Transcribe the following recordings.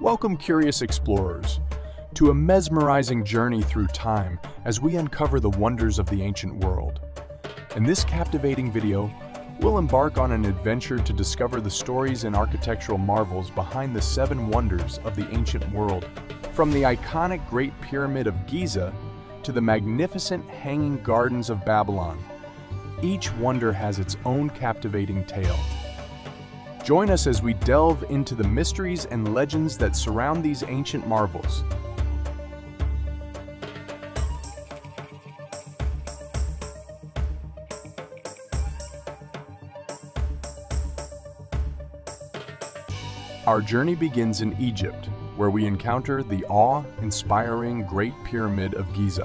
Welcome, curious explorers, to a mesmerizing journey through time as we uncover the wonders of the ancient world. In this captivating video, we'll embark on an adventure to discover the stories and architectural marvels behind the seven wonders of the ancient world. From the iconic Great Pyramid of Giza to the magnificent Hanging Gardens of Babylon, each wonder has its own captivating tale. Join us as we delve into the mysteries and legends that surround these ancient marvels. Our journey begins in Egypt, where we encounter the awe-inspiring Great Pyramid of Giza,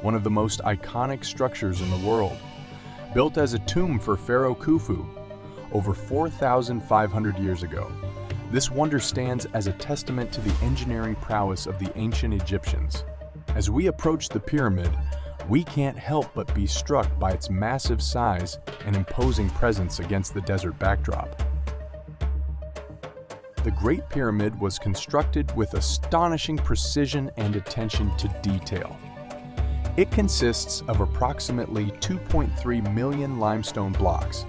one of the most iconic structures in the world. Built as a tomb for Pharaoh Khufu, over 4,500 years ago. This wonder stands as a testament to the engineering prowess of the ancient Egyptians. As we approach the pyramid, we can't help but be struck by its massive size and imposing presence against the desert backdrop. The Great Pyramid was constructed with astonishing precision and attention to detail. It consists of approximately 2.3 million limestone blocks,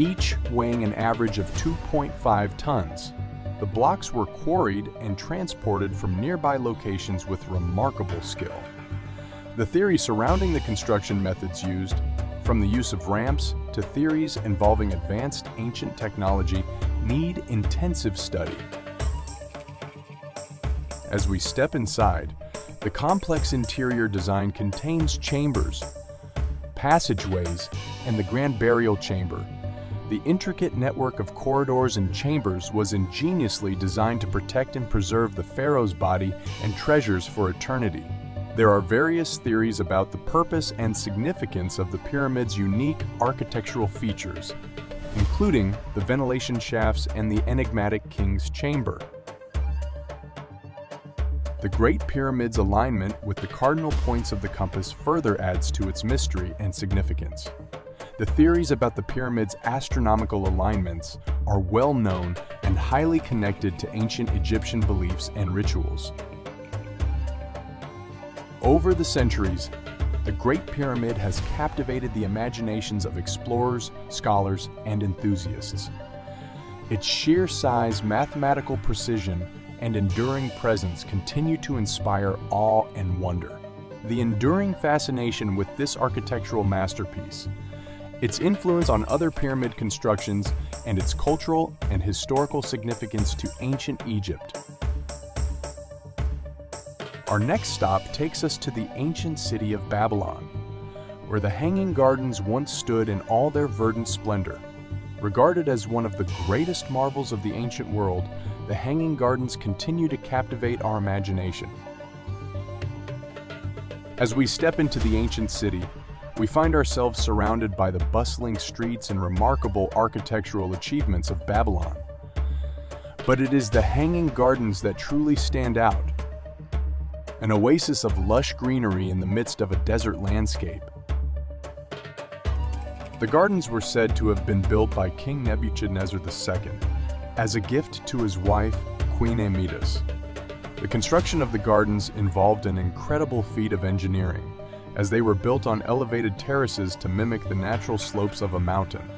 each weighing an average of 2.5 tons. The blocks were quarried and transported from nearby locations with remarkable skill. The theory surrounding the construction methods used, from the use of ramps to theories involving advanced ancient technology, need intensive study. As we step inside, the complex interior design contains chambers, passageways, and the grand burial chamber, the intricate network of corridors and chambers was ingeniously designed to protect and preserve the pharaoh's body and treasures for eternity. There are various theories about the purpose and significance of the pyramid's unique architectural features, including the ventilation shafts and the enigmatic king's chamber. The Great Pyramid's alignment with the cardinal points of the compass further adds to its mystery and significance. The theories about the pyramid's astronomical alignments are well known and highly connected to ancient Egyptian beliefs and rituals. Over the centuries, the Great Pyramid has captivated the imaginations of explorers, scholars, and enthusiasts. Its sheer size, mathematical precision, and enduring presence continue to inspire awe and wonder. The enduring fascination with this architectural masterpiece its influence on other pyramid constructions, and its cultural and historical significance to ancient Egypt. Our next stop takes us to the ancient city of Babylon, where the Hanging Gardens once stood in all their verdant splendor. Regarded as one of the greatest marvels of the ancient world, the Hanging Gardens continue to captivate our imagination. As we step into the ancient city, we find ourselves surrounded by the bustling streets and remarkable architectural achievements of Babylon. But it is the hanging gardens that truly stand out. An oasis of lush greenery in the midst of a desert landscape. The gardens were said to have been built by King Nebuchadnezzar II as a gift to his wife, Queen Amytis. The construction of the gardens involved an incredible feat of engineering, as they were built on elevated terraces to mimic the natural slopes of a mountain.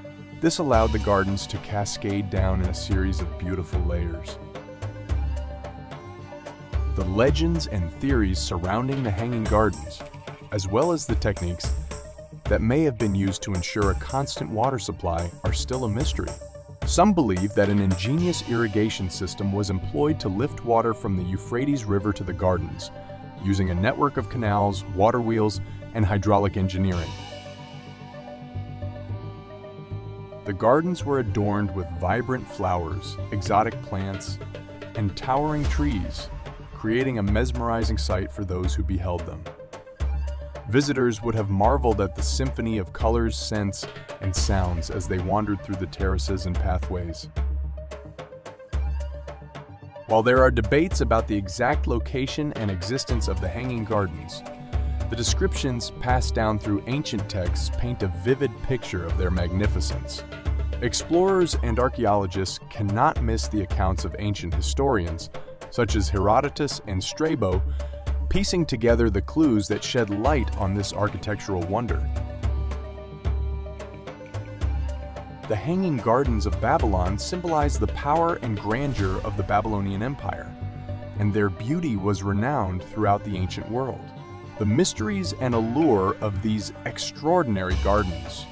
This allowed the gardens to cascade down in a series of beautiful layers. The legends and theories surrounding the Hanging Gardens, as well as the techniques that may have been used to ensure a constant water supply, are still a mystery. Some believe that an ingenious irrigation system was employed to lift water from the Euphrates River to the gardens, using a network of canals, water wheels, and hydraulic engineering. The gardens were adorned with vibrant flowers, exotic plants, and towering trees, creating a mesmerizing sight for those who beheld them. Visitors would have marveled at the symphony of colors, scents, and sounds as they wandered through the terraces and pathways. While there are debates about the exact location and existence of the Hanging Gardens, the descriptions passed down through ancient texts paint a vivid picture of their magnificence. Explorers and archaeologists cannot miss the accounts of ancient historians, such as Herodotus and Strabo, piecing together the clues that shed light on this architectural wonder. The Hanging Gardens of Babylon symbolize the power and grandeur of the Babylonian Empire, and their beauty was renowned throughout the ancient world. The mysteries and allure of these extraordinary gardens,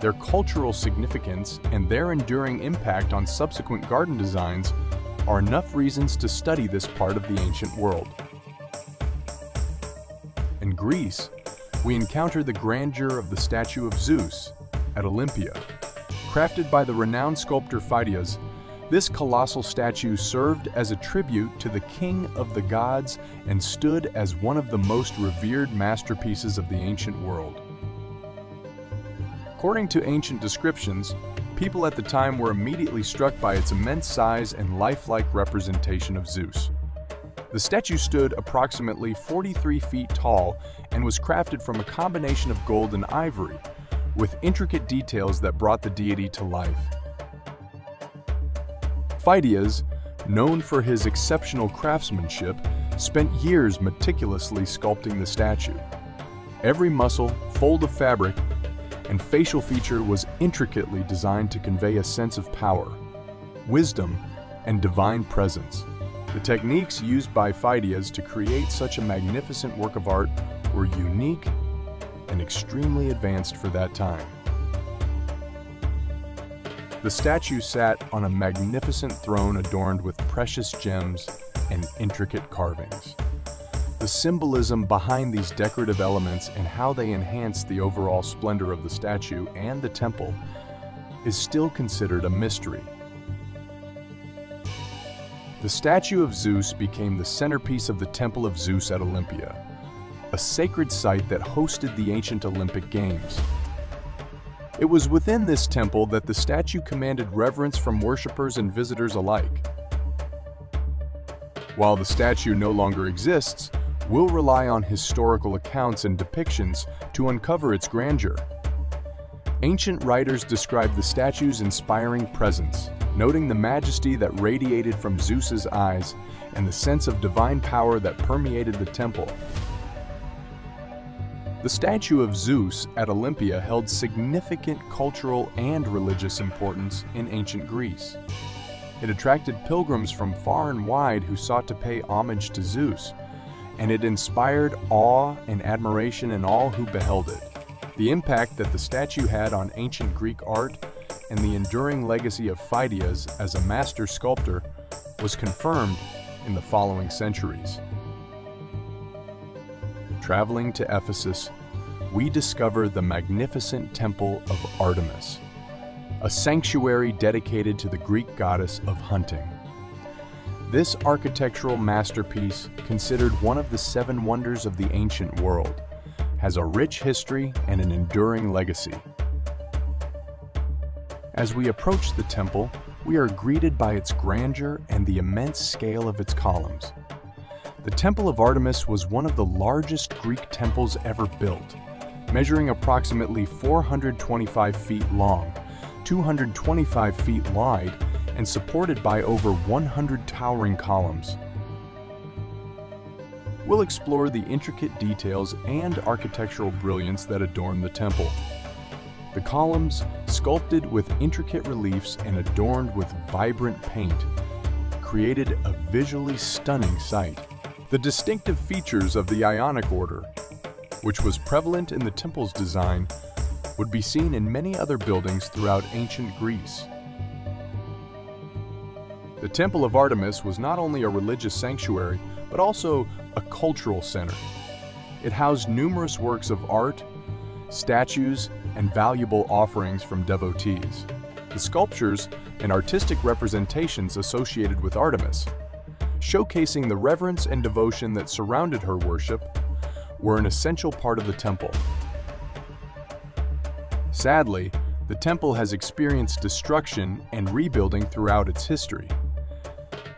their cultural significance, and their enduring impact on subsequent garden designs are enough reasons to study this part of the ancient world. In Greece, we encounter the grandeur of the statue of Zeus at Olympia. Crafted by the renowned sculptor Phidias, this colossal statue served as a tribute to the king of the gods and stood as one of the most revered masterpieces of the ancient world. According to ancient descriptions, people at the time were immediately struck by its immense size and lifelike representation of Zeus. The statue stood approximately 43 feet tall and was crafted from a combination of gold and ivory, with intricate details that brought the deity to life. Phidias, known for his exceptional craftsmanship, spent years meticulously sculpting the statue. Every muscle, fold of fabric, and facial feature was intricately designed to convey a sense of power, wisdom, and divine presence. The techniques used by Phidias to create such a magnificent work of art were unique and extremely advanced for that time. The statue sat on a magnificent throne adorned with precious gems and intricate carvings. The symbolism behind these decorative elements and how they enhance the overall splendor of the statue and the temple is still considered a mystery. The statue of Zeus became the centerpiece of the Temple of Zeus at Olympia, a sacred site that hosted the ancient Olympic Games. It was within this temple that the statue commanded reverence from worshippers and visitors alike. While the statue no longer exists, we'll rely on historical accounts and depictions to uncover its grandeur. Ancient writers describe the statue's inspiring presence, noting the majesty that radiated from Zeus's eyes and the sense of divine power that permeated the temple. The statue of Zeus at Olympia held significant cultural and religious importance in ancient Greece. It attracted pilgrims from far and wide who sought to pay homage to Zeus, and it inspired awe and admiration in all who beheld it. The impact that the statue had on ancient Greek art and the enduring legacy of Phidias as a master sculptor was confirmed in the following centuries. Traveling to Ephesus, we discover the magnificent temple of Artemis, a sanctuary dedicated to the Greek goddess of hunting. This architectural masterpiece, considered one of the seven wonders of the ancient world, has a rich history and an enduring legacy. As we approach the temple, we are greeted by its grandeur and the immense scale of its columns. The Temple of Artemis was one of the largest Greek temples ever built, measuring approximately 425 feet long, 225 feet wide, and supported by over 100 towering columns. We'll explore the intricate details and architectural brilliance that adorn the temple. The columns, sculpted with intricate reliefs and adorned with vibrant paint, created a visually stunning sight. The distinctive features of the Ionic order, which was prevalent in the temple's design, would be seen in many other buildings throughout ancient Greece. The Temple of Artemis was not only a religious sanctuary, but also a cultural center. It housed numerous works of art, statues, and valuable offerings from devotees. The sculptures and artistic representations associated with Artemis showcasing the reverence and devotion that surrounded her worship, were an essential part of the temple. Sadly, the temple has experienced destruction and rebuilding throughout its history.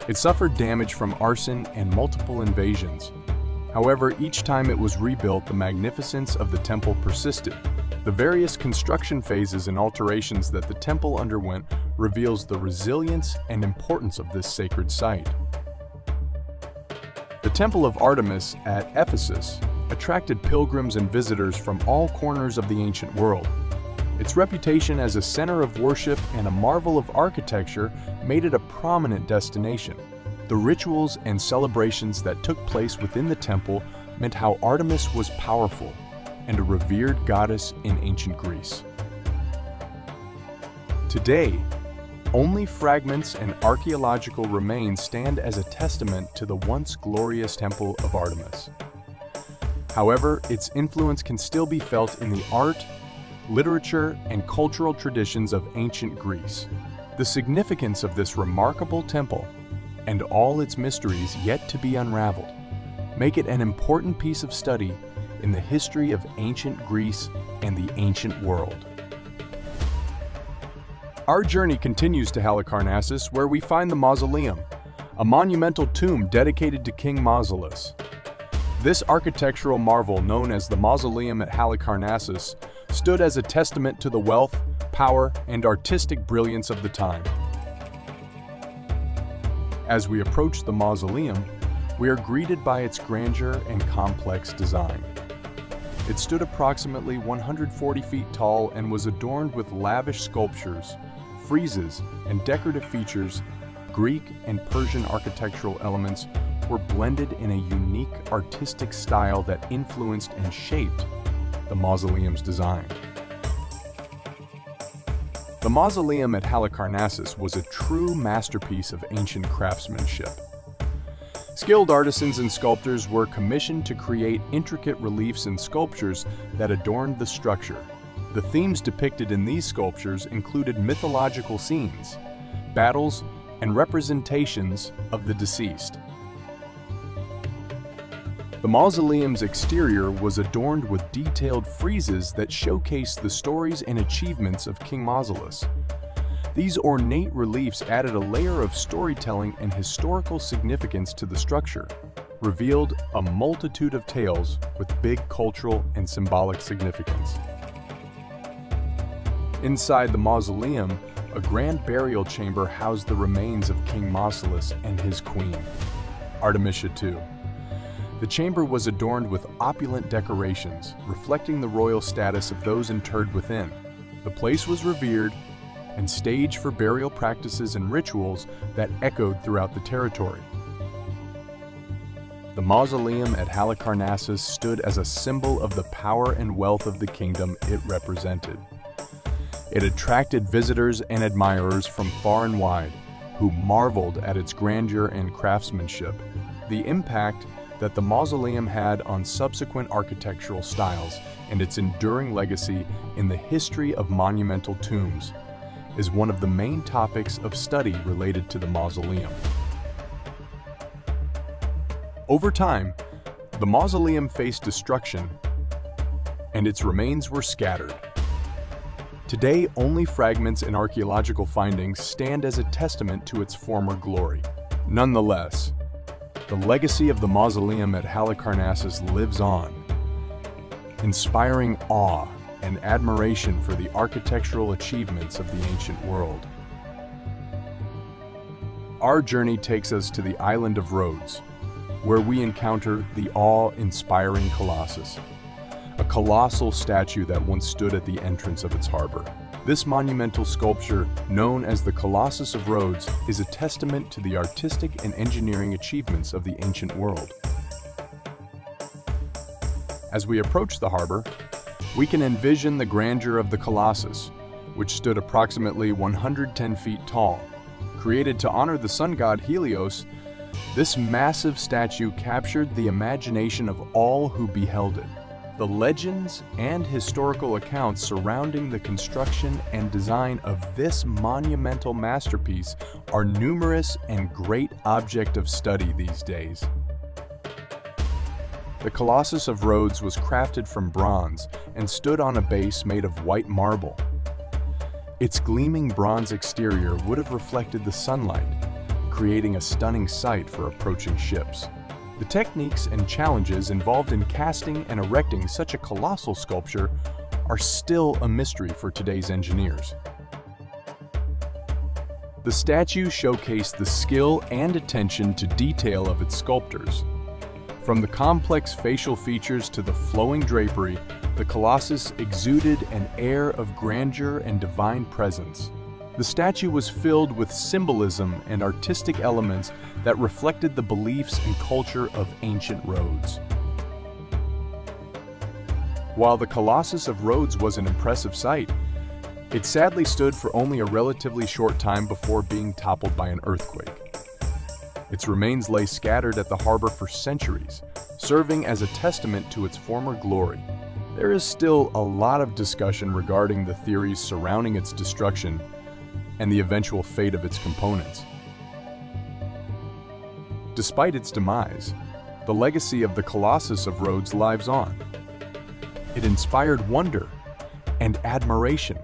It suffered damage from arson and multiple invasions. However, each time it was rebuilt, the magnificence of the temple persisted. The various construction phases and alterations that the temple underwent reveals the resilience and importance of this sacred site. Temple of Artemis at Ephesus attracted pilgrims and visitors from all corners of the ancient world. Its reputation as a center of worship and a marvel of architecture made it a prominent destination. The rituals and celebrations that took place within the temple meant how Artemis was powerful and a revered goddess in ancient Greece. Today, only fragments and archaeological remains stand as a testament to the once glorious Temple of Artemis. However, its influence can still be felt in the art, literature, and cultural traditions of ancient Greece. The significance of this remarkable temple, and all its mysteries yet to be unraveled, make it an important piece of study in the history of ancient Greece and the ancient world. Our journey continues to Halicarnassus where we find the mausoleum, a monumental tomb dedicated to King Mausolus. This architectural marvel known as the Mausoleum at Halicarnassus stood as a testament to the wealth, power, and artistic brilliance of the time. As we approach the mausoleum, we are greeted by its grandeur and complex design. It stood approximately 140 feet tall and was adorned with lavish sculptures, friezes, and decorative features. Greek and Persian architectural elements were blended in a unique artistic style that influenced and shaped the mausoleum's design. The mausoleum at Halicarnassus was a true masterpiece of ancient craftsmanship. Skilled artisans and sculptors were commissioned to create intricate reliefs and sculptures that adorned the structure. The themes depicted in these sculptures included mythological scenes, battles, and representations of the deceased. The mausoleum's exterior was adorned with detailed friezes that showcased the stories and achievements of King Mausolus. These ornate reliefs added a layer of storytelling and historical significance to the structure, revealed a multitude of tales with big cultural and symbolic significance. Inside the mausoleum, a grand burial chamber housed the remains of King Mausolus and his queen, Artemisia II. The chamber was adorned with opulent decorations, reflecting the royal status of those interred within. The place was revered and staged for burial practices and rituals that echoed throughout the territory. The mausoleum at Halicarnassus stood as a symbol of the power and wealth of the kingdom it represented. It attracted visitors and admirers from far and wide, who marveled at its grandeur and craftsmanship. The impact that the mausoleum had on subsequent architectural styles and its enduring legacy in the history of monumental tombs is one of the main topics of study related to the mausoleum. Over time, the mausoleum faced destruction and its remains were scattered. Today, only fragments and archaeological findings stand as a testament to its former glory. Nonetheless, the legacy of the mausoleum at Halicarnassus lives on, inspiring awe and admiration for the architectural achievements of the ancient world. Our journey takes us to the island of Rhodes, where we encounter the awe-inspiring Colossus, a colossal statue that once stood at the entrance of its harbor. This monumental sculpture, known as the Colossus of Rhodes, is a testament to the artistic and engineering achievements of the ancient world. As we approach the harbor, we can envision the grandeur of the Colossus, which stood approximately 110 feet tall. Created to honor the sun god Helios, this massive statue captured the imagination of all who beheld it. The legends and historical accounts surrounding the construction and design of this monumental masterpiece are numerous and great object of study these days. The Colossus of Rhodes was crafted from bronze and stood on a base made of white marble. Its gleaming bronze exterior would have reflected the sunlight, creating a stunning sight for approaching ships. The techniques and challenges involved in casting and erecting such a colossal sculpture are still a mystery for today's engineers. The statue showcased the skill and attention to detail of its sculptors, From the complex facial features to the flowing drapery, the Colossus exuded an air of grandeur and divine presence. The statue was filled with symbolism and artistic elements that reflected the beliefs and culture of ancient Rhodes. While the Colossus of Rhodes was an impressive sight, it sadly stood for only a relatively short time before being toppled by an earthquake. Its remains lay scattered at the harbor for centuries, serving as a testament to its former glory. There is still a lot of discussion regarding the theories surrounding its destruction and the eventual fate of its components. Despite its demise, the legacy of the Colossus of Rhodes lives on. It inspired wonder and admiration,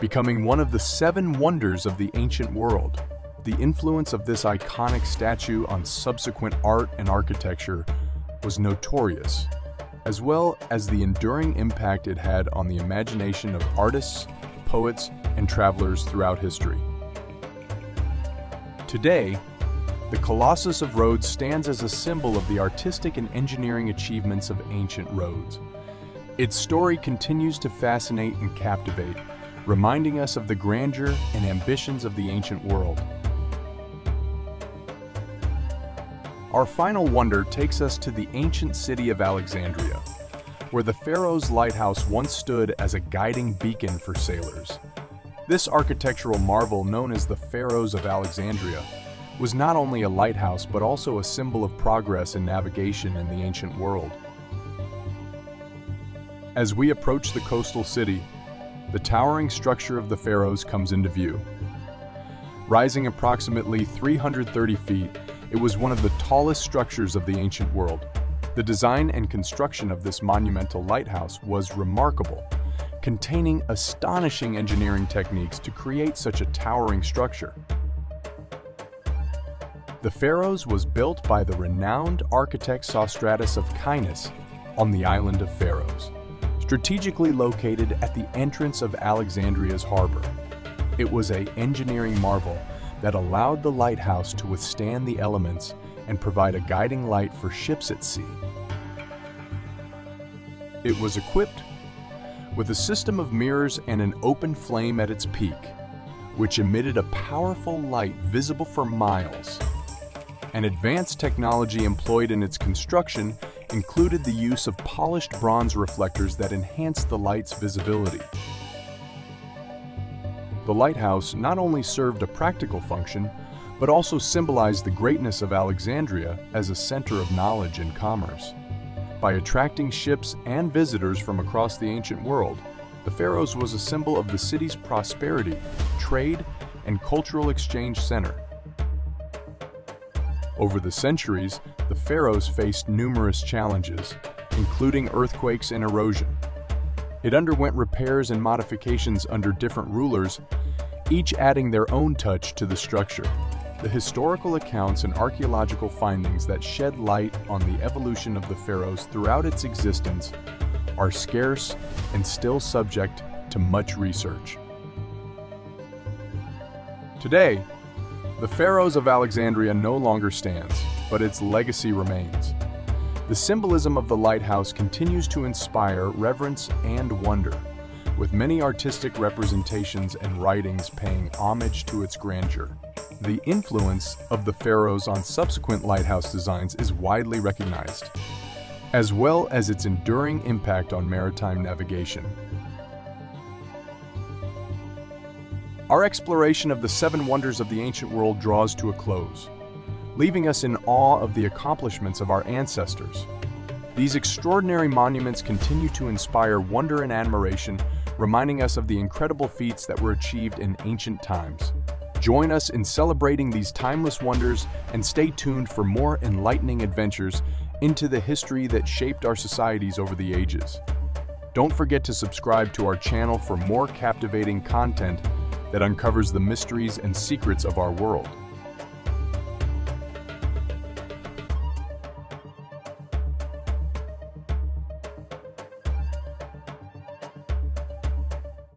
becoming one of the seven wonders of the ancient world. The influence of this iconic statue on subsequent art and architecture was notorious, as well as the enduring impact it had on the imagination of artists, poets, and travelers throughout history. Today, the Colossus of Rhodes stands as a symbol of the artistic and engineering achievements of ancient Rhodes. Its story continues to fascinate and captivate, reminding us of the grandeur and ambitions of the ancient world. Our final wonder takes us to the ancient city of Alexandria, where the Pharos Lighthouse once stood as a guiding beacon for sailors. This architectural marvel known as the Pharos of Alexandria was not only a lighthouse but also a symbol of progress in navigation in the ancient world. As we approach the coastal city, the towering structure of the Pharos comes into view. Rising approximately 330 feet, it was one of the tallest structures of the ancient world. The design and construction of this monumental lighthouse was remarkable containing astonishing engineering techniques to create such a towering structure. The Pharos was built by the renowned architect Sostratus of Chynos on the island of Pharos, strategically located at the entrance of Alexandria's harbor. It was a engineering marvel that allowed the lighthouse to withstand the elements and provide a guiding light for ships at sea. It was equipped with a system of mirrors and an open flame at its peak, which emitted a powerful light visible for miles. An advanced technology employed in its construction included the use of polished bronze reflectors that enhanced the light's visibility. The lighthouse not only served a practical function, but also symbolized the greatness of Alexandria as a center of knowledge and commerce. By attracting ships and visitors from across the ancient world, the Pharos was a symbol of the city's prosperity, trade, and cultural exchange center. Over the centuries, the Pharos faced numerous challenges, including earthquakes and erosion. It underwent repairs and modifications under different rulers, each adding their own touch to the structure. The historical accounts and archaeological findings that shed light on the evolution of the Pharos throughout its existence are scarce and still subject to much research. Today, the Pharos of Alexandria no longer stands, but its legacy remains. The symbolism of the lighthouse continues to inspire reverence and wonder, with many artistic representations and writings paying homage to its grandeur. The influence of the Pharos on subsequent lighthouse designs is widely recognized, as well as its enduring impact on maritime navigation. Our exploration of the seven wonders of the ancient world draws to a close, leaving us in awe of the accomplishments of our ancestors. These extraordinary monuments continue to inspire wonder and admiration, reminding us of the incredible feats that were achieved in ancient times. Join us in celebrating these timeless wonders and stay tuned for more enlightening adventures into the history that shaped our societies over the ages. Don't forget to subscribe to our channel for more captivating content that uncovers the mysteries and secrets of our world.